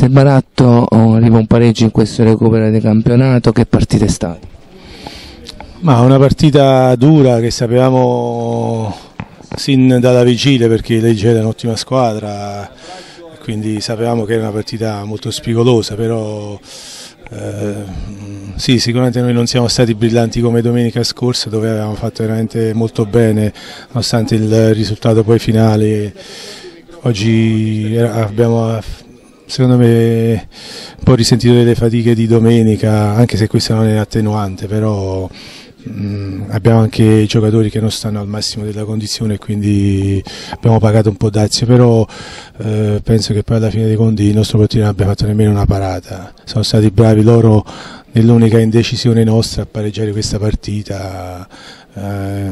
Mister Baratto oh, arriva un pareggio in questo recupero del campionato, che partita è stata? Ma una partita dura che sapevamo sin dalla vigilia perché Leggera è un'ottima squadra, quindi sapevamo che era una partita molto spigolosa, però eh, sì, sicuramente noi non siamo stati brillanti come domenica scorsa dove avevamo fatto veramente molto bene nonostante il risultato poi finale. Oggi abbiamo secondo me un po' risentito delle fatiche di domenica, anche se questa non è attenuante, però Mm, abbiamo anche giocatori che non stanno al massimo della condizione quindi abbiamo pagato un po' dazio però eh, penso che poi alla fine dei conti il nostro portiere non abbia fatto nemmeno una parata. Sono stati bravi loro nell'unica indecisione nostra a pareggiare questa partita eh,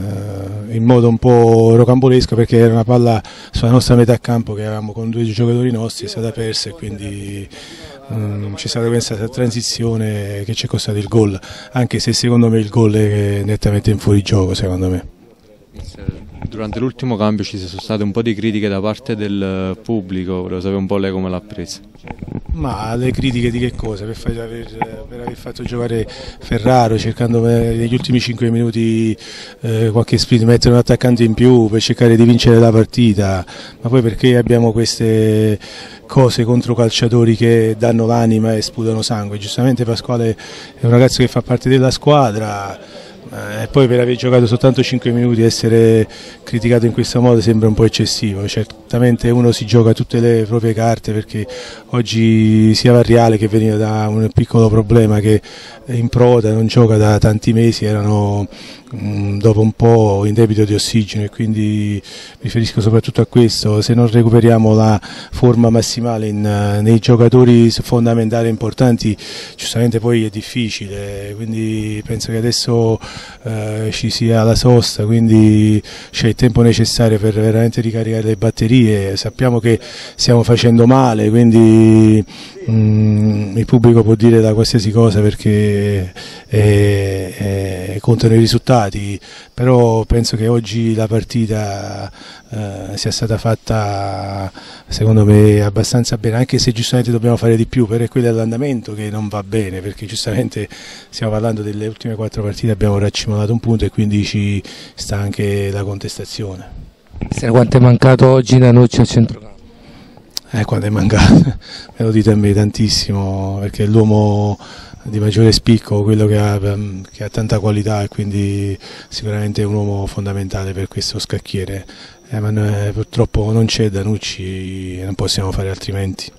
in modo un po' rocambolesco perché era una palla sulla nostra metà campo che avevamo con due giocatori nostri è stata persa e quindi um, c'è stata questa transizione che ci è costato il gol, anche se secondo me il gol è nettamente in fuorigioco secondo me. Durante l'ultimo cambio ci sono state un po' di critiche da parte del pubblico, volevo sapere un po' lei come l'ha presa. Ma le critiche di che cosa? Per, far, per, per aver fatto giocare Ferraro cercando negli ultimi 5 minuti eh, qualche sprint, mettere un attaccante in più per cercare di vincere la partita, ma poi perché abbiamo queste cose contro calciatori che danno l'anima e sputano sangue? Giustamente Pasquale è un ragazzo che fa parte della squadra e eh, poi per aver giocato soltanto 5 minuti essere criticato in questo modo sembra un po' eccessivo, certamente uno si gioca tutte le proprie carte perché oggi sia Varriale che veniva da un piccolo problema che in proda non gioca da tanti mesi, erano Mm, dopo un po' in debito di ossigeno e quindi mi riferisco soprattutto a questo, se non recuperiamo la forma massimale in, eh, nei giocatori fondamentali e importanti giustamente poi è difficile, quindi penso che adesso eh, ci sia la sosta, quindi c'è il tempo necessario per veramente ricaricare le batterie, sappiamo che stiamo facendo male, quindi mm, il pubblico può dire da qualsiasi cosa perché è, è, contano i risultati, però penso che oggi la partita eh, sia stata fatta secondo me abbastanza bene, anche se giustamente dobbiamo fare di più, è quello dell'andamento che non va bene, perché giustamente stiamo parlando delle ultime quattro partite, abbiamo raccimolato un punto e quindi ci sta anche la contestazione. Quanto è mancato oggi da Nucci al centrocampo? Eh, quando è mancato, me lo dite a me tantissimo, perché è l'uomo di maggiore spicco, quello che ha, ehm, che ha, tanta qualità e quindi sicuramente è un uomo fondamentale per questo scacchiere. Eh, ma noi, purtroppo non c'è Danucci, non possiamo fare altrimenti.